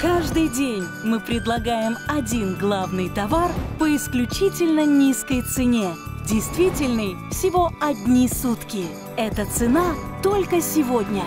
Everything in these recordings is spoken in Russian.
Каждый день мы предлагаем один главный товар по исключительно низкой цене. Действительный всего одни сутки. Эта цена только сегодня.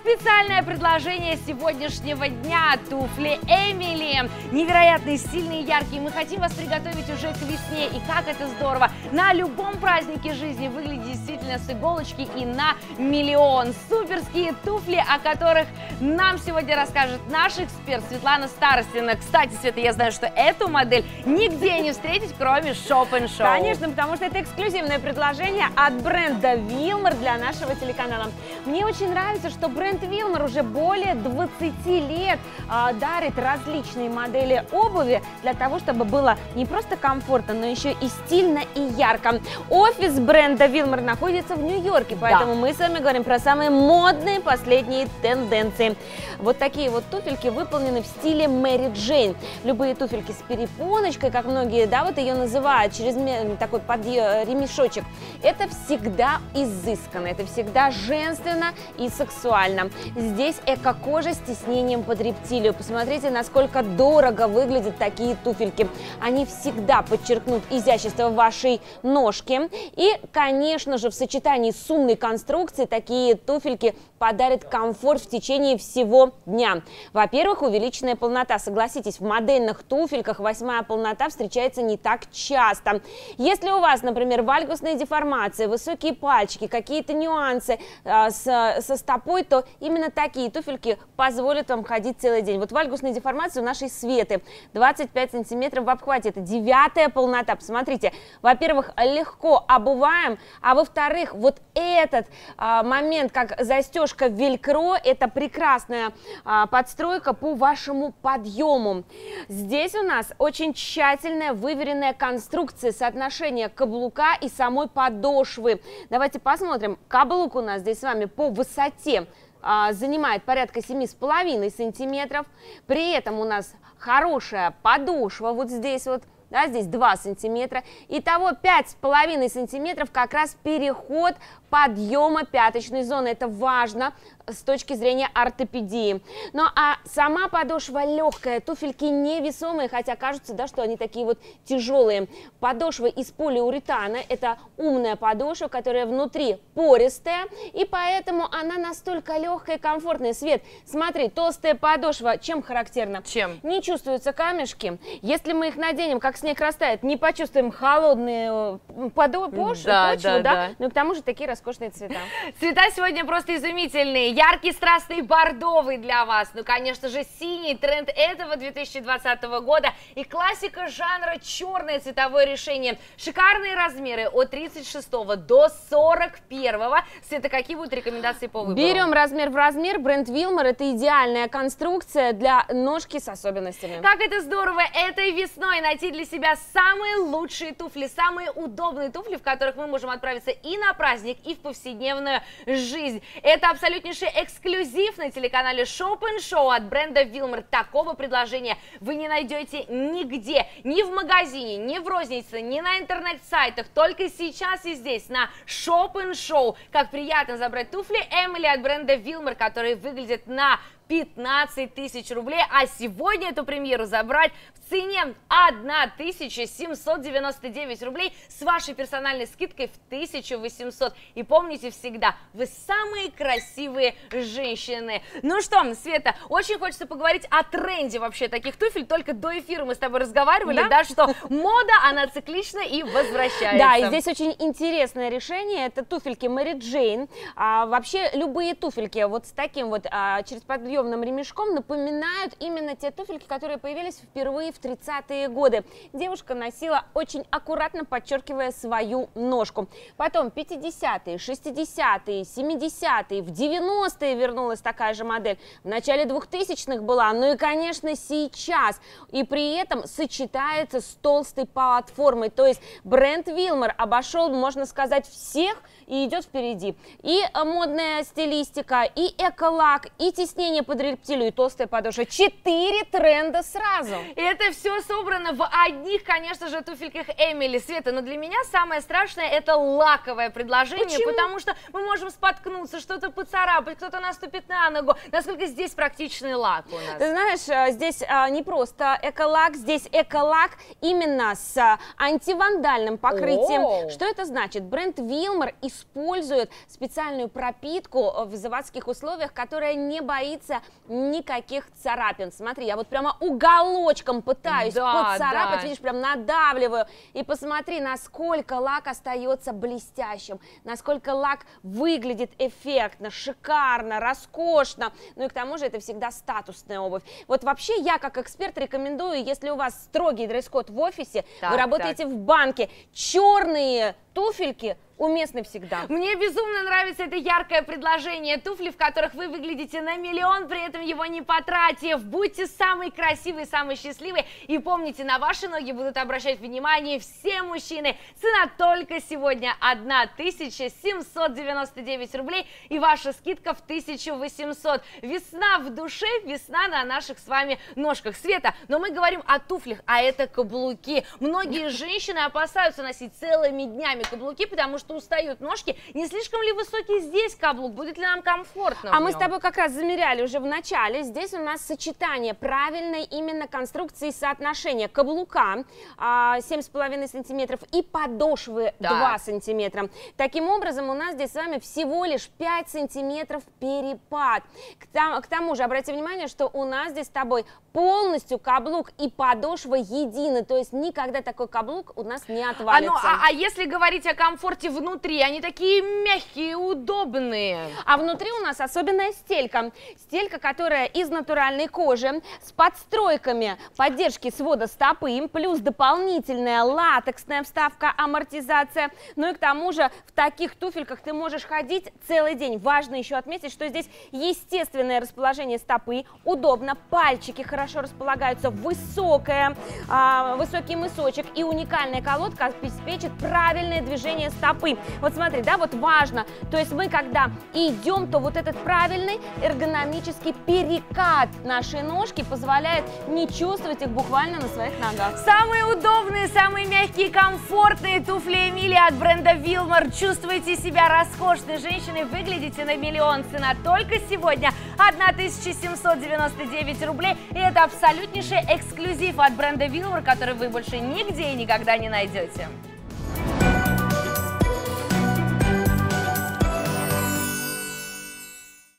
Специальное предложение сегодняшнего дня – туфли Эмили. Невероятно стильные, яркие. Мы хотим вас приготовить уже к весне. И как это здорово! На любом празднике жизни выглядит действительно с иголочки и на миллион. Суперские туфли, о которых нам сегодня расскажет наш эксперт Светлана Старостина. Кстати, Света, я знаю, что эту модель нигде не встретить, кроме Shop Show. Конечно, потому что это эксклюзивное предложение от бренда Wilmer для нашего телеканала. Мне очень нравится, что бренд Бренд Вилмер уже более 20 лет а, дарит различные модели обуви для того, чтобы было не просто комфортно, но еще и стильно и ярко. Офис бренда Вилмер находится в Нью-Йорке, поэтому да. мы с вами говорим про самые модные последние тенденции. Вот такие вот туфельки выполнены в стиле Мэри Джейн. Любые туфельки с перепоночкой, как многие, да, вот ее называют, через такой под ремешочек. Это всегда изысканно, это всегда женственно и сексуально. Здесь эко-кожа с тиснением под рептилию. Посмотрите, насколько дорого выглядят такие туфельки. Они всегда подчеркнут изящество вашей ножки. И, конечно же, в сочетании с умной конструкцией такие туфельки подарят комфорт в течение всего дня. Во-первых, увеличенная полнота. Согласитесь, в модельных туфельках восьмая полнота встречается не так часто. Если у вас, например, вальгусная деформация, высокие пальчики, какие-то нюансы э, с, со стопой, то именно такие туфельки позволят вам ходить целый день. Вот вальгусная деформация у нашей Светы 25 сантиметров в обхвате. Это девятая полнота. Посмотрите, во-первых, легко обуваем, а во-вторых, вот этот а, момент, как застежка велькро, это прекрасная а, подстройка по вашему подъему. Здесь у нас очень тщательная, выверенная конструкция соотношения каблука и самой подошвы. Давайте посмотрим. Каблук у нас здесь с вами по высоте занимает порядка 7,5 сантиметров. При этом у нас хорошая подошва вот здесь вот, да, здесь 2 сантиметра. Итого 5,5 сантиметров как раз переход подъема пяточной зоны. Это важно с точки зрения ортопедии. Ну а сама подошва легкая, туфельки невесомые, хотя кажется, да, что они такие вот тяжелые. Подошва из полиуретана, это умная подошва, которая внутри пористая, и поэтому она настолько легкая и комфортная. Свет, смотри, толстая подошва чем характерна? Чем? Не чувствуются камешки. Если мы их наденем, как снег растает, не почувствуем холодные э, подо... пош... да, почву, да, да? да? Ну и к тому же такие роскошные цвета. Цвета сегодня просто изумительные яркий, страстный, бордовый для вас. Ну, конечно же, синий тренд этого 2020 года и классика жанра черное цветовое решение. Шикарные размеры от 36 до 41. Света, какие будут рекомендации по выбору? Берем размер в размер. Бренд Wilmer это идеальная конструкция для ножки с особенностями. Как это здорово этой весной найти для себя самые лучшие туфли, самые удобные туфли, в которых мы можем отправиться и на праздник, и в повседневную жизнь. Это абсолютнейший эксклюзив на телеканале Shop Show от бренда Wilmer. Такого предложения вы не найдете нигде, ни в магазине, ни в рознице, ни на интернет-сайтах. Только сейчас и здесь, на Shop Show. Как приятно забрать туфли Эмили от бренда Wilmer, которые выглядят на 15 тысяч рублей, а сегодня эту премьеру забрать в цене 1799 рублей с вашей персональной скидкой в 1800. И помните всегда, вы самые красивые женщины. Ну что, Света, очень хочется поговорить о тренде вообще таких туфель, только до эфира мы с тобой разговаривали, да, да что мода, она циклична и возвращается. Да, и здесь очень интересное решение, это туфельки Мэри Джейн. А, вообще любые туфельки вот с таким вот а, через подъем подъемным ремешком напоминают именно те туфельки, которые появились впервые в 30-е годы. Девушка носила очень аккуратно, подчеркивая свою ножку. Потом 50-е, 60-е, 70-е, в 90-е вернулась такая же модель. В начале 2000-х была, ну и, конечно, сейчас. И при этом сочетается с толстой платформой. То есть бренд Wilmer обошел, можно сказать, всех и идет впереди. И модная стилистика, и эколак, и теснение под рептилию, и толстая подошва. Четыре тренда сразу. И это все собрано в одних, конечно же, туфельках Эмили. Света, но для меня самое страшное это лаковое предложение, Почему? потому что мы можем споткнуться, что-то поцарапать, кто-то наступит на ногу. Насколько здесь практичный лак у нас? Ты знаешь, э, здесь э, не просто эколак, здесь эколак именно с э, антивандальным покрытием. Оу. Что это значит? Бренд Wilmer использует специальную пропитку в заводских условиях, которая не боится никаких царапин. Смотри, я вот прямо уголочком пытаюсь Да, поцарапать, да. видишь, прям надавливаю. И посмотри, насколько лак остается блестящим, насколько лак выглядит эффектно, шикарно, роскошно. Ну и к тому же это всегда статусная обувь. Вот вообще я как эксперт рекомендую, если у вас строгий дресс-код в офисе, Так, вы работаете в банке, черные туфельки уместны всегда. Мне безумно нравится это яркое предложение. Туфли, в которых вы выглядите на миллион, при этом его не потратив. Будьте самый красивый, самый счастливый. И помните, на ваши ноги будут обращать внимание все мужчины. Цена только сегодня 1799 рублей и ваша скидка в 1800. Весна в душе, весна на наших с вами ножках. Света, но мы говорим о туфлях, а это каблуки. Многие женщины опасаются носить целыми днями каблуки, потому что устают ножки. Не слишком ли высокий здесь каблук? Будет ли нам комфортно? А в мы с тобой как раз замеряли уже в начале. Здесь у нас сочетание правильной именно конструкции соотношения каблука а, 7,5 сантиметров и подошвы Так. 2 сантиметра. Таким образом, у нас здесь с вами всего лишь 5 сантиметров перепад. К, там- к тому же, обрати внимание, что у нас здесь с тобой полностью каблук и подошва едины. То есть никогда такой каблук у нас не А, отвалится. ну, а, а если говорить о комфорте внутри, они такие мягкие, удобные. А внутри у нас особенная стелька. Стелька, которая из натуральной кожи, с подстройками поддержки свода стопы, плюс дополнительная латексная вставка, амортизация. Ну и к тому же в таких туфельках ты можешь ходить целый день. Важно еще отметить, что здесь естественное расположение стопы, удобно, пальчики хорошо располагаются, высокая, а, высокий мысочек и уникальная колодка обеспечит правильное движение стопы. Вот смотри, да, вот важно. То есть мы, когда идем, то вот этот правильный эргономический перекат нашей ножки позволяет не чувствовать их буквально на своих ногах. Самые удобные, самые мягкие, комфортные туфли Эмили от бренда Wilmar. Чувствуете себя роскошной женщиной, выглядите на миллион. Цена только сегодня 1799 рублей. И это абсолютнейший эксклюзив от бренда Wilmar, который вы больше нигде и никогда не найдете.